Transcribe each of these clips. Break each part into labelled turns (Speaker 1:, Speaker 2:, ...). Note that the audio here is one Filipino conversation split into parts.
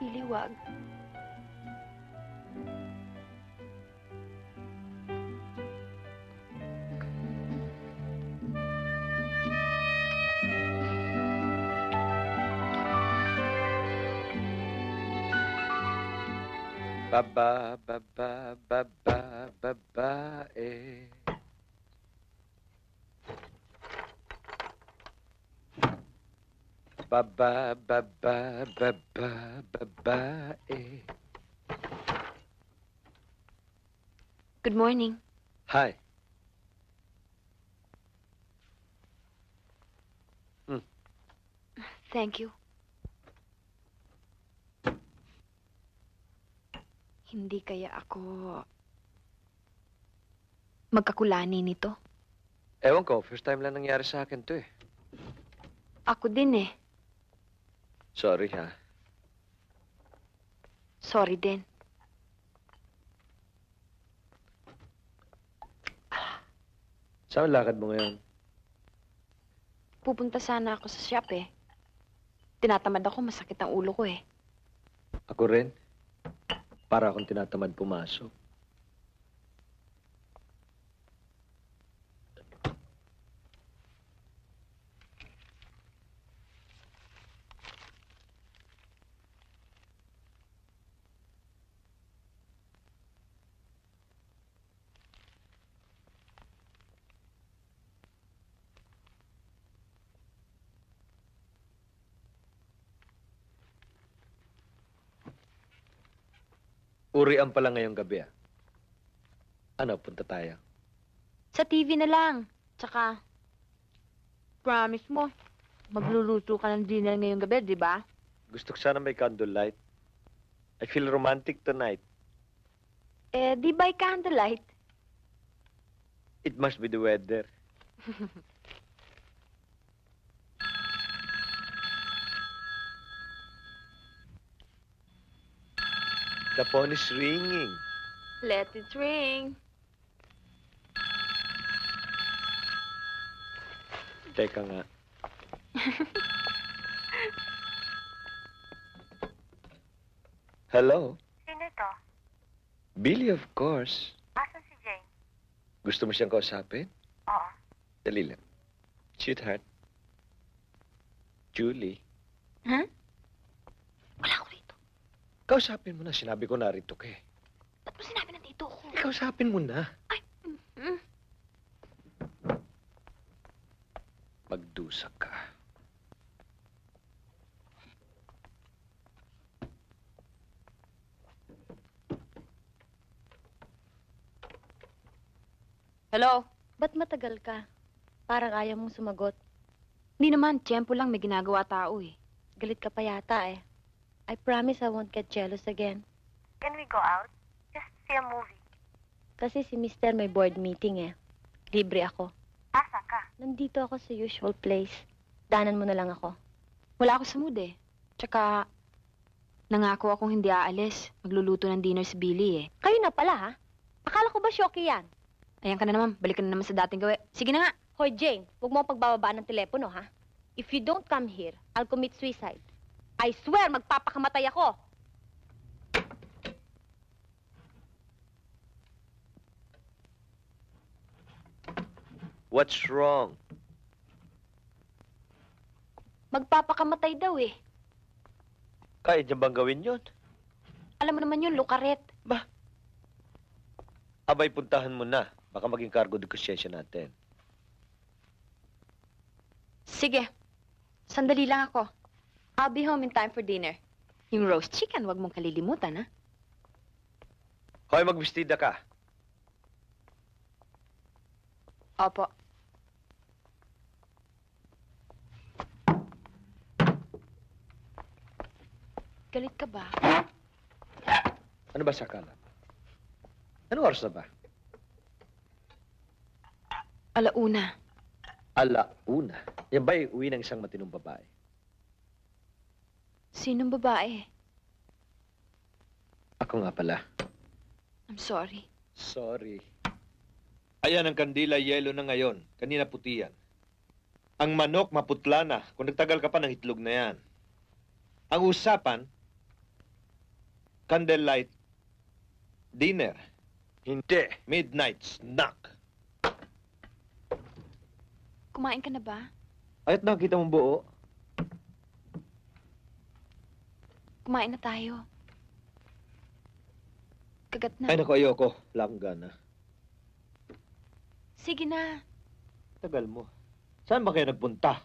Speaker 1: Iliwag.
Speaker 2: Baba, baba, baba, babae. Baba, baba, baba, babae.
Speaker 1: Good morning.
Speaker 2: Hi.
Speaker 1: Thank you. Hindi kaya ako magkakulani nito.
Speaker 2: Ewan ko, first time lang nangyari sa akin to eh.
Speaker 1: Ako din eh.
Speaker 2: Sorry ha.
Speaker 1: Sorry din.
Speaker 2: Saan ang lakad mo ngayon?
Speaker 1: Pupunta sana ako sa shop eh. Tinatamad ako, masakit ang ulo ko eh.
Speaker 2: Ako rin. Para akong tinatamad pumasok. Urian pala ngayong gabi ah. Ano, punta tayo?
Speaker 1: Sa TV na lang. Tsaka, promise mo, magluluto ka ng dinner ngayong gabi, di ba?
Speaker 2: Gusto ko sana may candlelight. I feel romantic tonight.
Speaker 1: Eh, di by candlelight.
Speaker 2: It must be the weather. the phone is ringing.
Speaker 1: Let it ring.
Speaker 2: Teka nga. Hello?
Speaker 3: Sino ito?
Speaker 2: Billy, of course.
Speaker 3: Asan si Jane?
Speaker 2: Gusto mo siyang kausapin?
Speaker 3: Oo.
Speaker 2: Dali lang. Sweetheart. Julie.
Speaker 1: Ha? Wala rito.
Speaker 2: Kausapin mo na. Sinabi ko narito ka eh.
Speaker 1: Ba't mo sinabi nandito ako?
Speaker 2: Kausapin mo na.
Speaker 1: Mm.
Speaker 2: Magdusa ka.
Speaker 1: Hello?
Speaker 4: Ba't matagal ka? Parang ayaw mong sumagot.
Speaker 1: Hindi naman, tiyempo lang may ginagawa tao eh.
Speaker 4: Galit ka pa yata eh. I promise I won't get jealous again.
Speaker 3: Can we go out? Just see a movie.
Speaker 4: Kasi si Mister may board meeting eh. Libre ako.
Speaker 3: Asan ka?
Speaker 4: Nandito ako sa usual place. Danan mo na lang ako.
Speaker 1: Wala ako sa mood eh. Tsaka, nangako akong hindi aalis. Magluluto ng dinner si Billy eh.
Speaker 4: Kayo na pala ha? Akala ko ba shocky yan?
Speaker 1: Ayan ka na naman, balik ka na naman sa dating gawi. Sige na nga.
Speaker 4: Hoy Jane, huwag mo pagbababaan ng telepono ha? If you don't come here, I'll commit suicide. I swear, magpapakamatay ako.
Speaker 2: What's wrong?
Speaker 1: Magpapakamatay daw eh.
Speaker 2: Kaya niya bang gawin yun?
Speaker 1: Alam mo naman yun, lukaret.
Speaker 2: Abay, puntahan mo na. Baka maging cargo de konsyensya natin.
Speaker 1: Sige. Sandali lang ako. I'll be home in time for dinner. Yung roast chicken, wag mong kalilimutan, ha?
Speaker 2: Hoy, magbistida ka.
Speaker 1: Opo. Galit ka ba?
Speaker 2: Ano ba sa akala? Anong oras na ba?
Speaker 1: Alauna.
Speaker 2: Ala una. Yan ba'y uwi ng isang matinong babae?
Speaker 1: Sinong babae?
Speaker 2: Ako nga pala.
Speaker 1: I'm sorry.
Speaker 2: Sorry. Ayan ang kandila, yelo na ngayon. Kanina puti yan. Ang manok maputla na kung nagtagal ka pa ng itlog na yan. Ang usapan, candlelight dinner,
Speaker 5: Hindi.
Speaker 2: midnight snack.
Speaker 1: Kumain ka na ba?
Speaker 2: Ayot nakita mong buo.
Speaker 1: Kumain na tayo. Kagat na.
Speaker 2: Ay, naku, ayoko. Wala akong gana.
Speaker 1: Sige na.
Speaker 2: Tagal mo. Saan ba kayo nagpunta?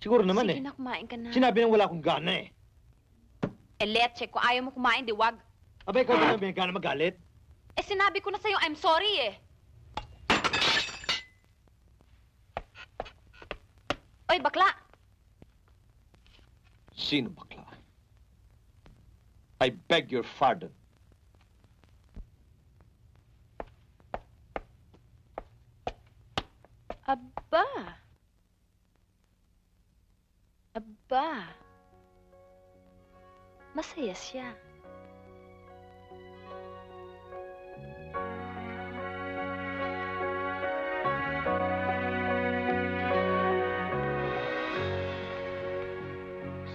Speaker 2: Siguro naman
Speaker 1: Sige
Speaker 2: eh.
Speaker 1: na, kumain ka na.
Speaker 2: Sinabi nang wala akong gana eh.
Speaker 6: Eh, leche, kung ayaw mo kumain, di wag.
Speaker 2: Abay, ikaw ba may gana magalit?
Speaker 6: Eh, sinabi ko na sa'yo, I'm sorry eh. Oy, bakla!
Speaker 2: Sino bakla? I beg your pardon.
Speaker 1: Aba. Aba. Masaya siya.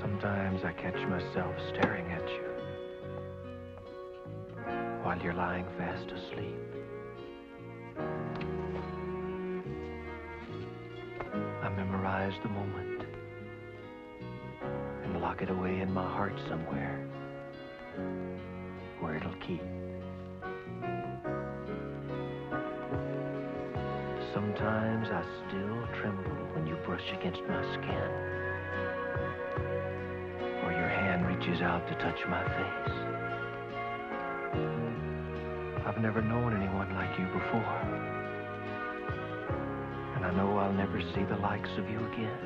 Speaker 7: Sometimes I catch myself staring at you while you're lying fast asleep. I memorize the moment and lock it away in my heart somewhere where it'll keep. Sometimes I still tremble when you brush against my skin or your hand reaches out to touch my face. I've never known anyone like you before. And I know I'll never see the likes of you again.